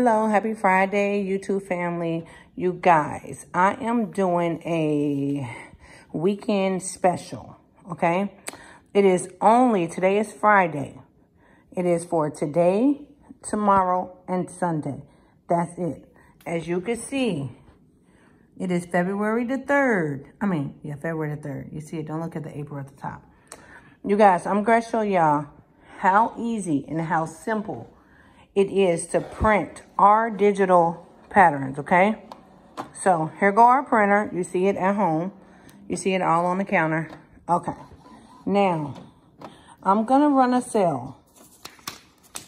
Hello, happy Friday, YouTube family. You guys, I am doing a weekend special, okay? It is only, today is Friday. It is for today, tomorrow, and Sunday. That's it. As you can see, it is February the 3rd. I mean, yeah, February the 3rd. You see it, don't look at the April at the top. You guys, I'm going to show y'all how easy and how simple it is to print our digital patterns, okay? So here go our printer. You see it at home. You see it all on the counter. Okay. Now, I'm going to run a sale,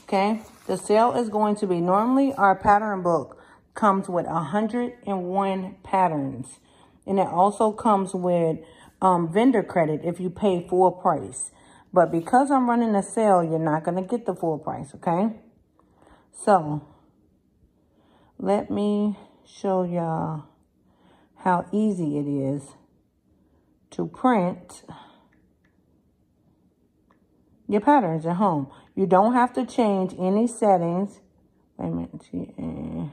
okay? The sale is going to be, normally our pattern book comes with 101 patterns. And it also comes with um, vendor credit if you pay full price. But because I'm running a sale, you're not going to get the full price, okay? So, let me show y'all how easy it is to print your patterns at home. You don't have to change any settings. Wait a minute.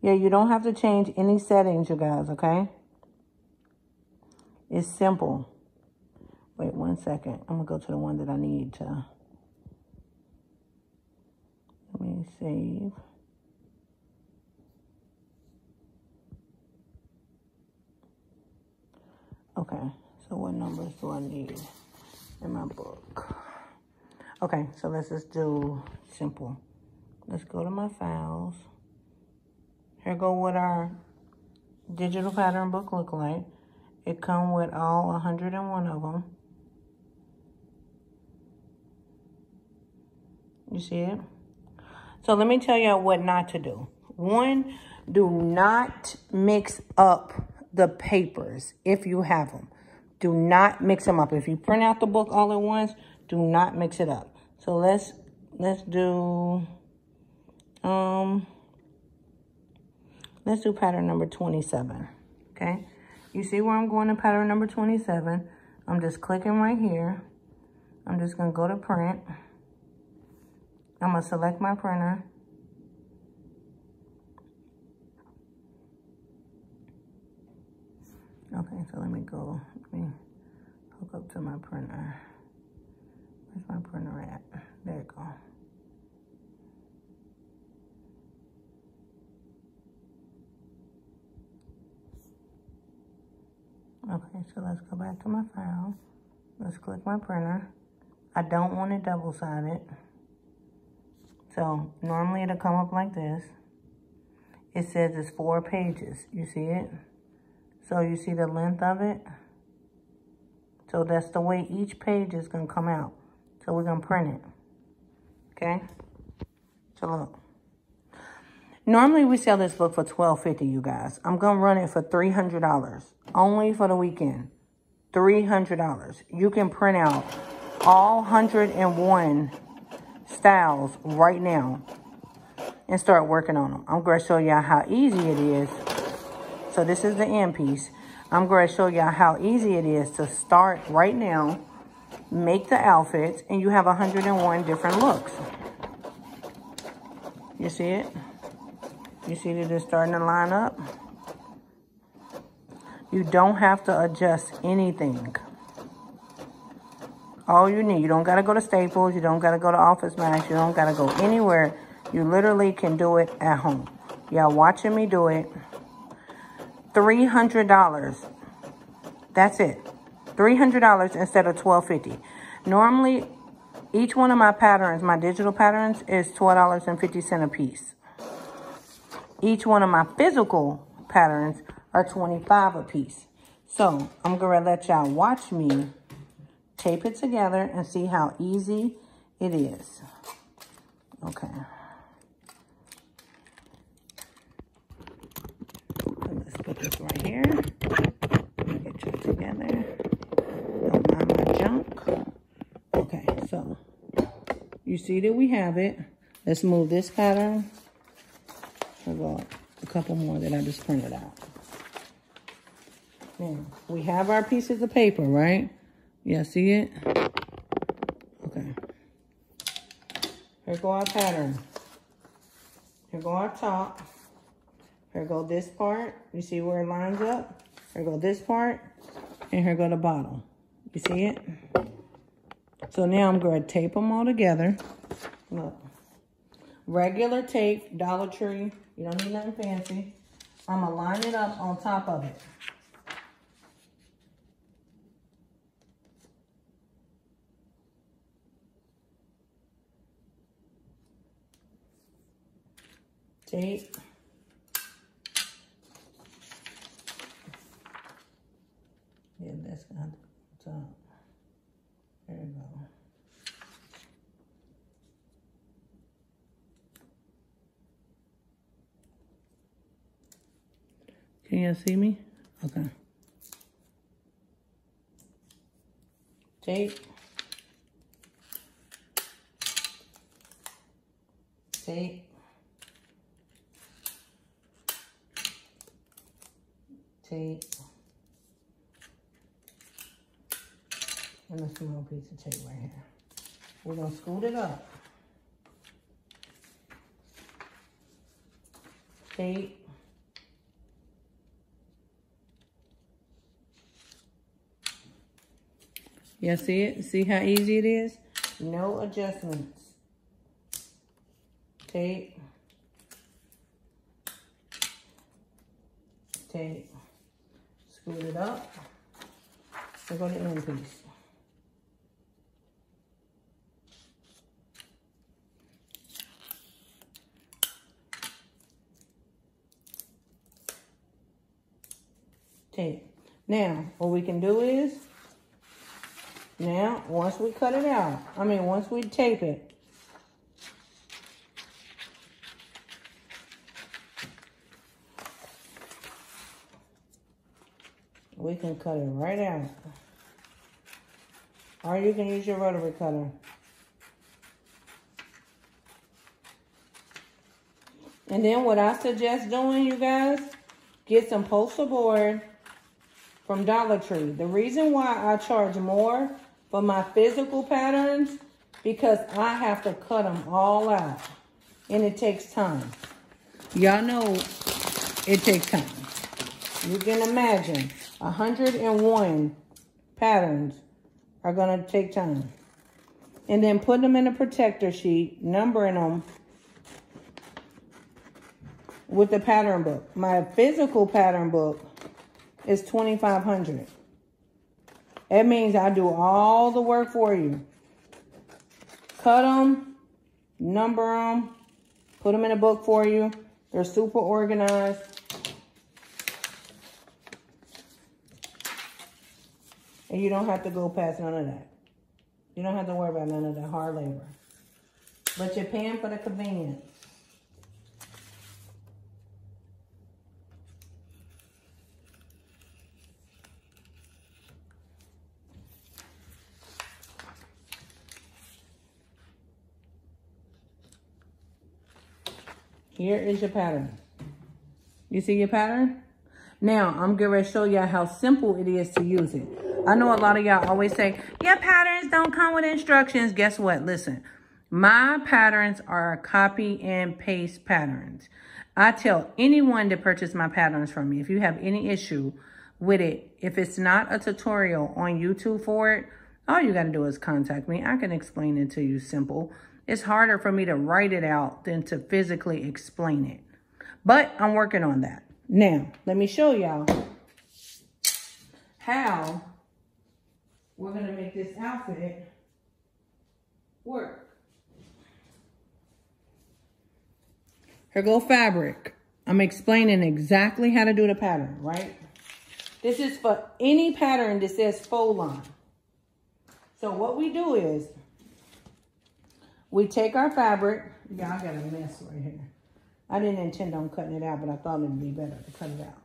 Yeah, you don't have to change any settings, you guys, okay? It's simple. Wait one second. I'm going to go to the one that I need to... Me save. Okay, so what numbers do I need in my book? Okay, so let's just do simple. Let's go to my files. Here go what our digital pattern book look like. It come with all 101 of them. You see it? So let me tell you what not to do. One, do not mix up the papers if you have them. Do not mix them up. If you print out the book all at once, do not mix it up. So let's let's do um let's do pattern number 27. Okay? You see where I'm going to pattern number 27? I'm just clicking right here. I'm just going to go to print. I'm going to select my printer. Okay, so let me go, let me hook up to my printer. Where's my printer at? There it go. Okay, so let's go back to my file. Let's click my printer. I don't want it double-sided. So normally it'll come up like this. It says it's four pages. You see it? So you see the length of it? So that's the way each page is going to come out. So we're going to print it. Okay? So look. Normally we sell this book for twelve fifty, you guys. I'm going to run it for $300. Only for the weekend. $300. You can print out all 101 styles right now and start working on them. I'm going to show y'all how easy it is. So this is the end piece. I'm going to show y'all how easy it is to start right now, make the outfits, and you have 101 different looks. You see it? You see that it's starting to line up? You don't have to adjust anything. All you need, you don't got to go to Staples. You don't got to go to Office Max. You don't got to go anywhere. You literally can do it at home. Y'all watching me do it. $300. That's it. $300 instead of $12.50. Normally, each one of my patterns, my digital patterns, is $12.50 a piece. Each one of my physical patterns are 25 a piece. So, I'm going to let y'all watch me tape it together and see how easy it is. Okay. Let's put this right here. Get you together. Don't mind my junk. Okay, so you see that we have it. Let's move this pattern. I got a couple more that I just printed out. Now, we have our pieces of paper, right? Yeah, see it? Okay. Here go our pattern. Here go our top. Here go this part. You see where it lines up? Here go this part. And here go the bottom. You see it? So now I'm going to tape them all together. Look. Regular tape, Dollar Tree. You don't need nothing fancy. I'm going to line it up on top of it. Tape. Yeah, that's gonna have to go on top. There you go. Can you see me? Okay. Tape. Tape. Tape. And a small piece of tape right here. We're gonna scoot it up. Tape. You see it? See how easy it is? No adjustments. Tape. Tape. Scoot it up. So go to end piece. Now, what we can do is, now, once we cut it out, I mean, once we tape it, we can cut it right out. Or you can use your rotary cutter. And then what I suggest doing, you guys, get some poster board from Dollar Tree. The reason why I charge more for my physical patterns, because I have to cut them all out. And it takes time. Y'all know it takes time. You can imagine 101 patterns are going to take time. And then put them in a protector sheet, numbering them with the pattern book. My physical pattern book is 2500 That means I do all the work for you. Cut them, number them, put them in a book for you. They're super organized. And you don't have to go past none of that. You don't have to worry about none of the hard labor. But you're paying for the convenience. Here is your pattern. You see your pattern? Now, I'm going to show y'all how simple it is to use it. I know a lot of y'all always say, your patterns don't come with instructions. Guess what? Listen, my patterns are copy and paste patterns. I tell anyone to purchase my patterns from me. If you have any issue with it, if it's not a tutorial on YouTube for it, all you got to do is contact me. I can explain it to you simple. It's harder for me to write it out than to physically explain it. But I'm working on that. Now, let me show y'all how we're going to make this outfit work. Here go fabric. I'm explaining exactly how to do the pattern, right? This is for any pattern that says fold line. So what we do is we take our fabric. Y'all got a mess right here. I didn't intend on cutting it out, but I thought it'd be better to cut it out.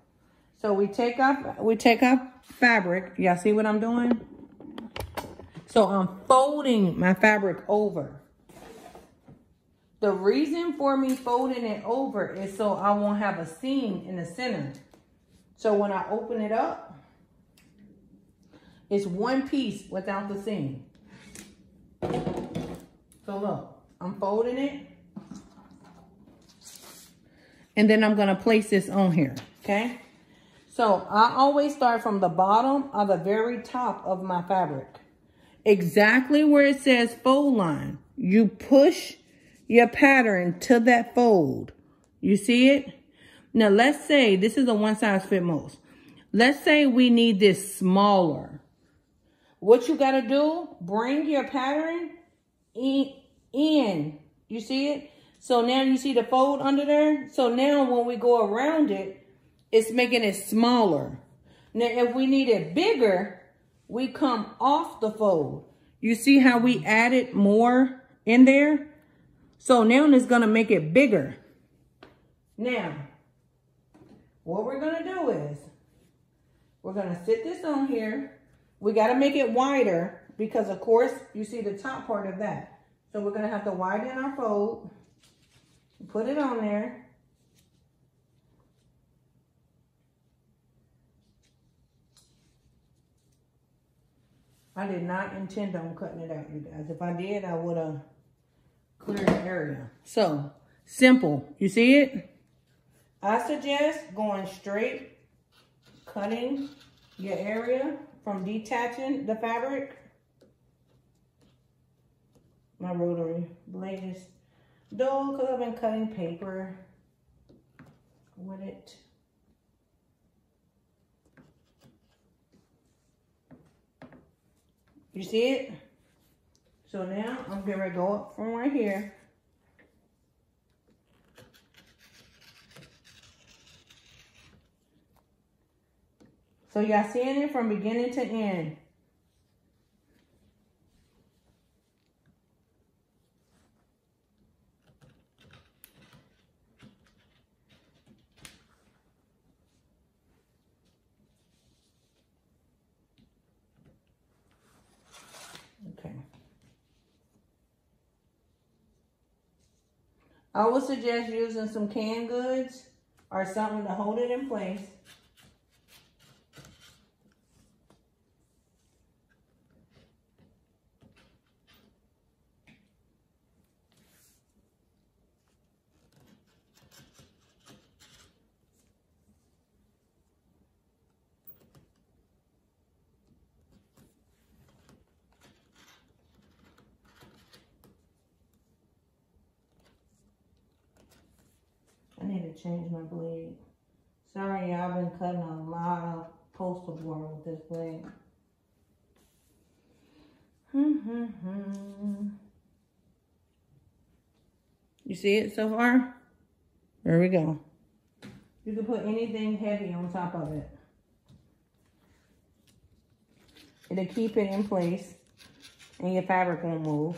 So we take our, we take our fabric. Y'all see what I'm doing? So I'm folding my fabric over. The reason for me folding it over is so I won't have a seam in the center. So when I open it up, it's one piece without the seam. So look, I'm folding it. And then I'm going to place this on here, okay? So I always start from the bottom of the very top of my fabric. Exactly where it says fold line. You push your pattern to that fold. You see it? Now let's say this is a one size fit most. Let's say we need this smaller. What you got to do, bring your pattern in. You see it? So now you see the fold under there? So now when we go around it, it's making it smaller. Now if we need it bigger, we come off the fold. You see how we added more in there? So now it's going to make it bigger. Now, what we're going to do is, we're going to sit this on here. We got to make it wider because, of course, you see the top part of that. So we're to have to widen our fold. Put it on there. I did not intend on cutting it out, you guys. If I did, I would have cleared the area. So, simple. You see it? I suggest going straight, cutting your area from detaching the fabric. My rotary blade is dull because I've been cutting paper with it. You see it? So now I'm to go up from right here. So y'all seeing it from beginning to end. Okay. I would suggest using some canned goods or something to hold it in place. Change my blade. Sorry, I've been cutting a lot of poster board with this blade. you see it so far? There we go. You can put anything heavy on top of it. It'll keep it in place and your fabric won't move.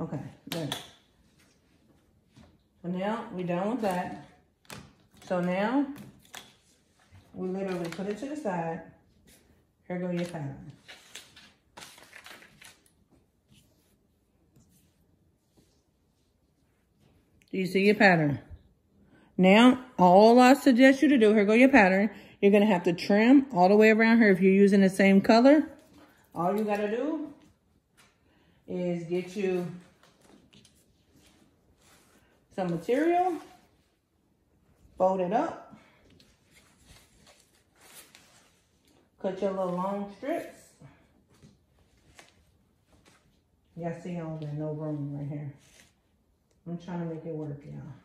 Okay, there. So now we're done with that. So now we literally put it to the side. Here go your pattern. Do you see your pattern? Now, all I suggest you to do, here go your pattern. You're to have to trim all the way around here if you're using the same color. All you got to do is get you some material, fold it up, cut your little long strips. Y'all see all the no room right here. I'm trying to make it work, y'all.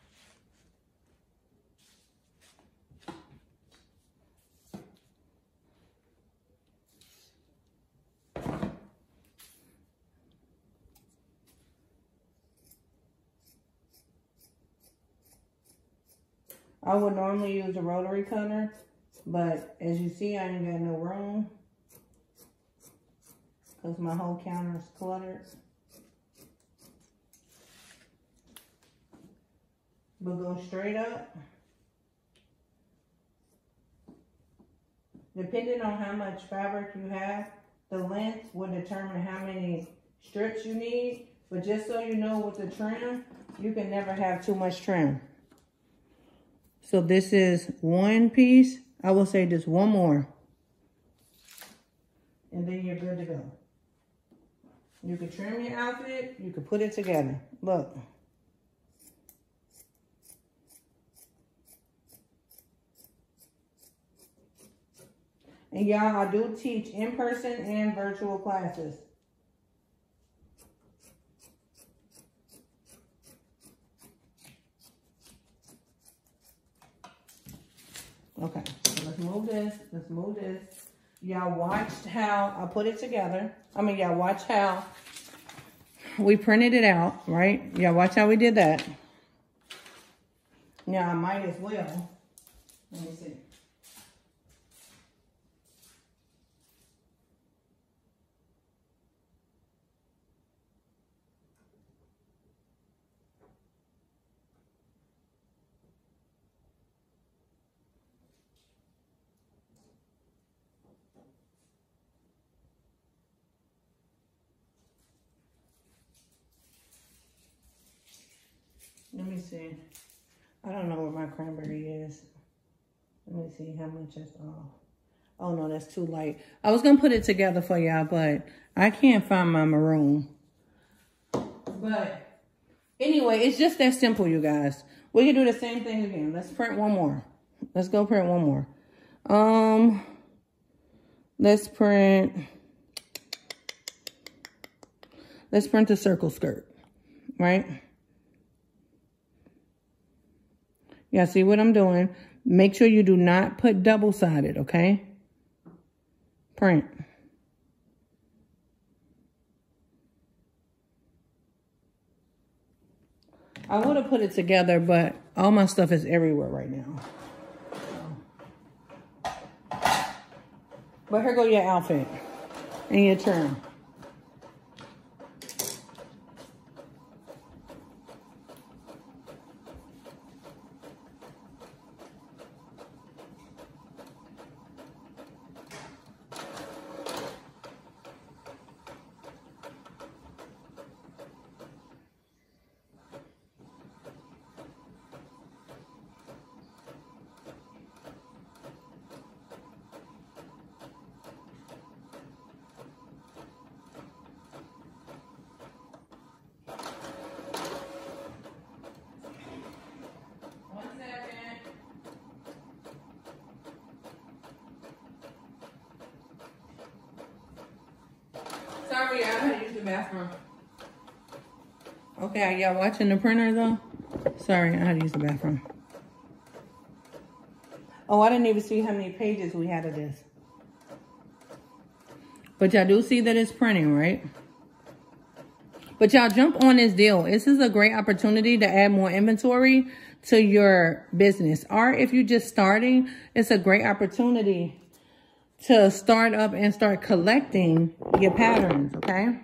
I would normally use a rotary cutter, but as you see, I ain't got no room because my whole counter is cluttered. But go straight up. Depending on how much fabric you have, the length will determine how many strips you need. But just so you know with the trim, you can never have too much trim. So this is one piece, I will say just one more. And then you're good to go. You can trim your outfit. You can put it together. Look. And y'all, I do teach in-person and virtual classes. Okay, so let's move this. Let's move this. Y'all watched how I put it together. I mean, y'all watch how we printed it out, right? Y'all watch how we did that. Now, I might as well. Let me see. Let me see. I don't know where my cranberry is. Let me see how much is off. Oh no, that's too light. I was gonna put it together for y'all, but I can't find my maroon. But anyway, it's just that simple, you guys. We can do the same thing again. Let's print one more. Let's go print one more. Um, let's print. Let's print the circle skirt, right? Yeah, see what I'm doing? Make sure you do not put double-sided, okay? Print. I would have put it together, but all my stuff is everywhere right now. But here go your outfit and your trim. Sorry, I had to use the bathroom. Okay, y'all watching the printer though? Sorry, I had to use the bathroom. Oh, I didn't even see how many pages we had of this. But y'all do see that it's printing, right? But y'all jump on this deal. This is a great opportunity to add more inventory to your business. Or if you're just starting, it's a great opportunity to start up and start collecting your patterns, okay?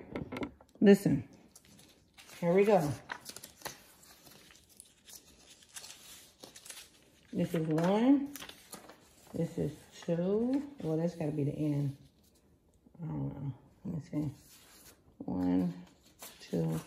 Listen, here we go. This is one. This is two. Well, that's got to be the end. I don't know. Let me see. One, two,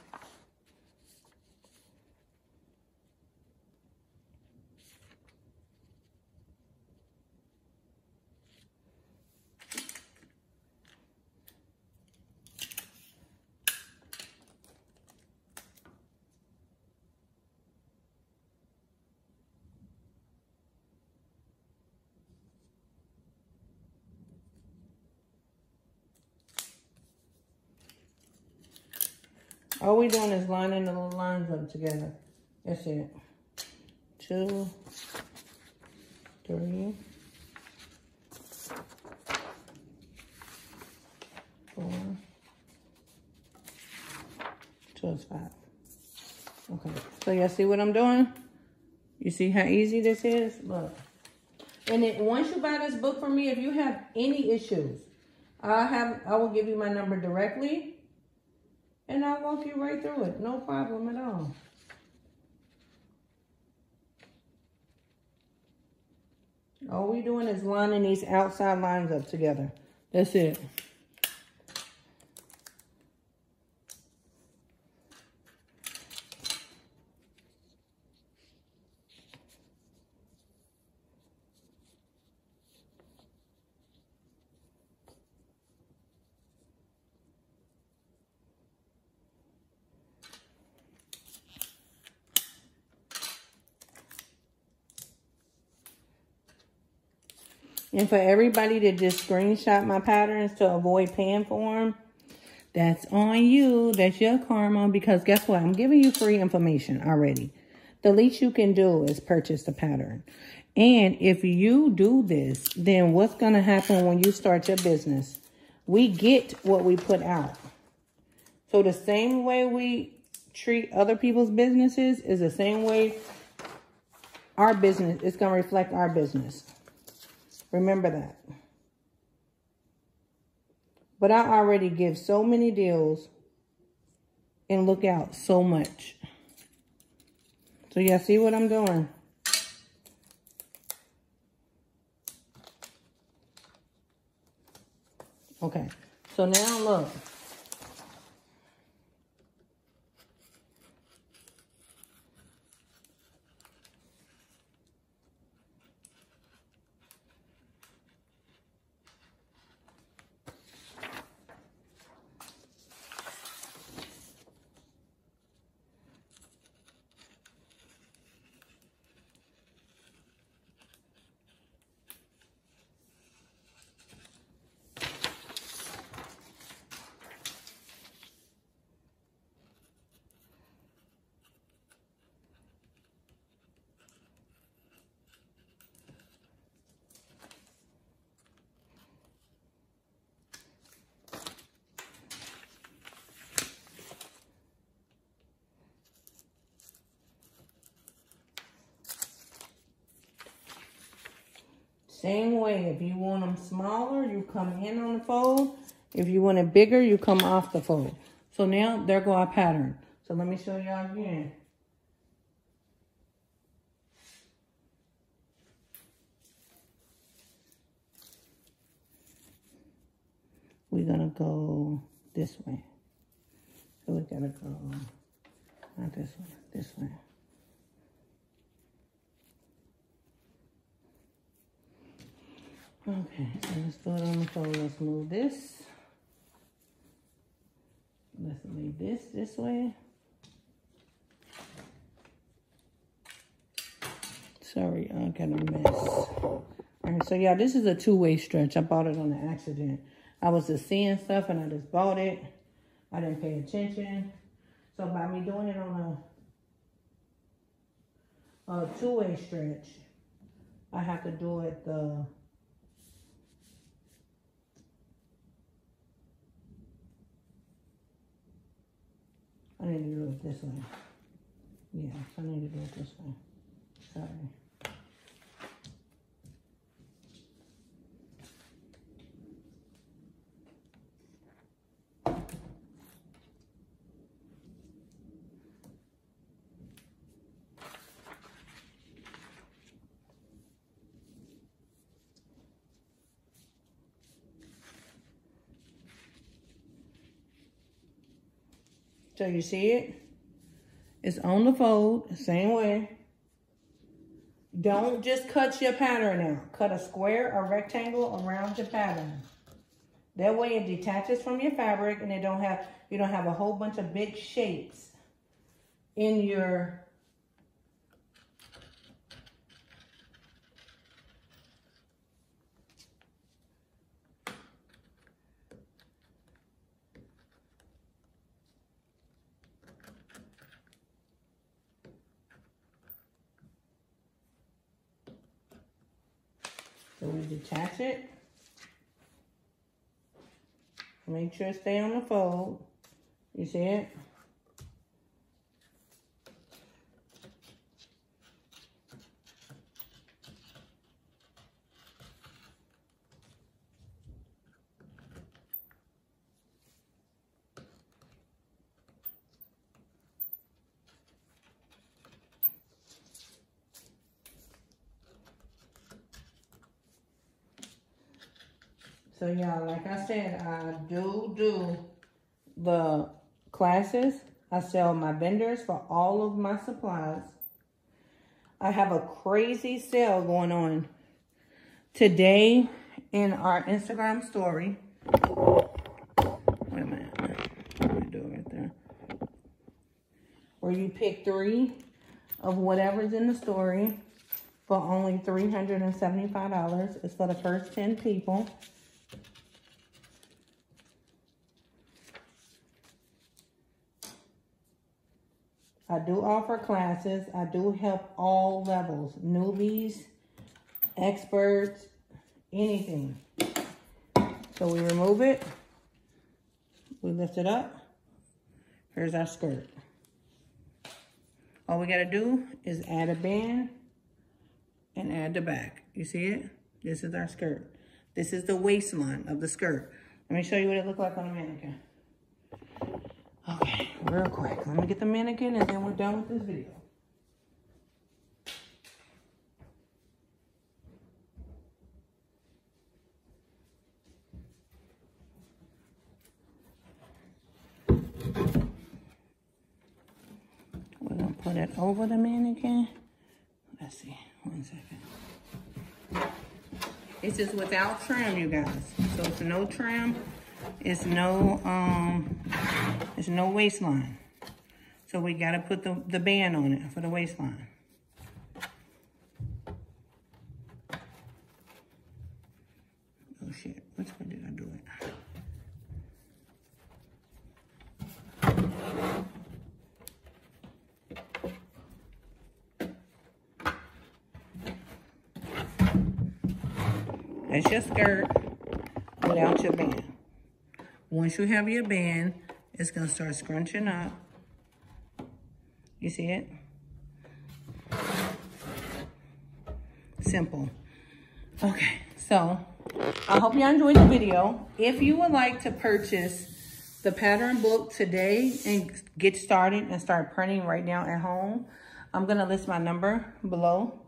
All we doing is lining the little lines up together. That's it. Two, three, four, two is five. Okay, so y'all see what I'm doing? You see how easy this is? Look. And then once you buy this book from me, if you have any issues, I have I will give you my number directly and I'll walk you right through it. No problem at all. All we're doing is lining these outside lines up together. That's it. And for everybody to just screenshot my patterns to avoid paying for them, that's on you. That's your karma. Because guess what? I'm giving you free information already. The least you can do is purchase the pattern. And if you do this, then what's going to happen when you start your business? We get what we put out. So the same way we treat other people's businesses is the same way our business is going to reflect our business. Remember that. But I already give so many deals and look out so much. So yeah, see what I'm doing? Okay, so now look. Same way, if you want them smaller, you come in on the fold. If you want it bigger, you come off the fold. So now, there go our pattern. So let me show y'all again. We're going to go this way. So we're going to go, not this way, this way. Okay, so let's do it on the floor. Let's move this. Let's leave this this way. Sorry, I got a mess. All right, so yeah, this is a two-way stretch. I bought it on an accident. I was just seeing stuff and I just bought it. I didn't pay attention. So by me doing it on a, a two-way stretch, I have to do it the I need to do it this way. Yeah, I need to do it this way. Sorry. So you see it? It's on the fold, same way. Don't just cut your pattern out. Cut a square or rectangle around your pattern. That way it detaches from your fabric and it don't have you don't have a whole bunch of big shapes in your Detach it. Make sure it stay on the fold. You see it? So y'all, like I said, I do do the classes. I sell my vendors for all of my supplies. I have a crazy sale going on today in our Instagram story. Wait a minute. Do it right there. Where you pick three of whatever's in the story. for only $375. It's for the first 10 people. I do offer classes. I do help all levels, newbies, experts, anything. So we remove it. We lift it up. Here's our skirt. All we got to do is add a band and add the back. You see it? This is our skirt. This is the waistline of the skirt. Let me show you what it looks like on a mannequin. Okay, real quick. Let me get the mannequin and then we're done with this video. We're gonna put it over the mannequin. Let's see, one second. This is without trim, you guys. So it's no trim. It's no um it's no waistline. So we gotta put the, the band on it for the waistline. Oh shit, which way did I do it? That's your skirt without your band. Once you have your band, it's gonna start scrunching up. You see it? Simple. Okay, so I hope you enjoyed the video. If you would like to purchase the pattern book today and get started and start printing right now at home, I'm gonna list my number below.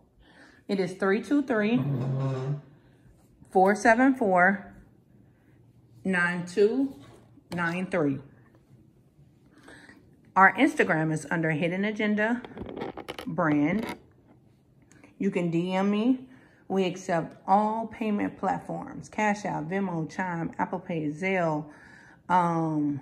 It is 323 474 9293. Our Instagram is under Hidden Agenda Brand. You can DM me. We accept all payment platforms. Cash App, Venmo, Chime, Apple Pay, Zelle. Um,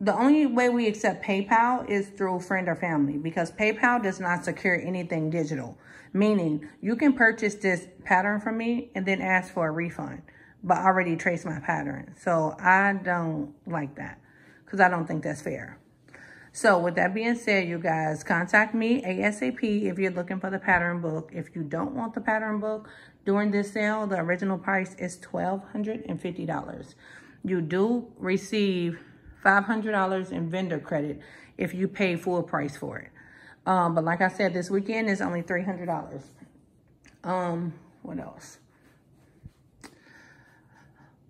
the only way we accept PayPal is through friend or family because PayPal does not secure anything digital. Meaning, you can purchase this pattern from me and then ask for a refund, but I already traced my pattern. So I don't like that because I don't think that's fair. So with that being said, you guys, contact me ASAP if you're looking for the pattern book. If you don't want the pattern book, during this sale, the original price is $1,250. You do receive $500 in vendor credit if you pay full price for it. Um, but like I said, this weekend is only $300. Um, what else?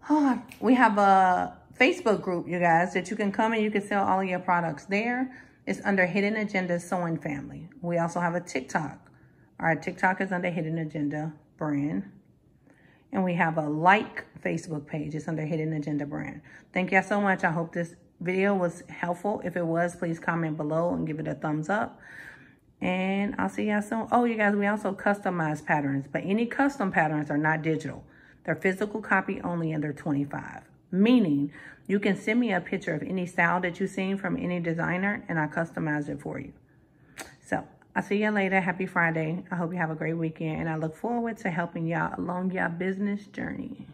Oh, we have a Facebook group, you guys, that you can come and you can sell all of your products there. It's under Hidden Agenda Sewing Family. We also have a TikTok. Our TikTok is under Hidden Agenda Brand. And we have a like Facebook page. It's under Hidden Agenda Brand. Thank y'all so much. I hope this video was helpful. If it was, please comment below and give it a thumbs up. And I'll see y'all soon. Oh, you guys, we also customize patterns. But any custom patterns are not digital. They're physical copy only and they're 25. Meaning, you can send me a picture of any style that you've seen from any designer and I customize it for you. So, I'll see you later. Happy Friday. I hope you have a great weekend and I look forward to helping y'all along your business journey.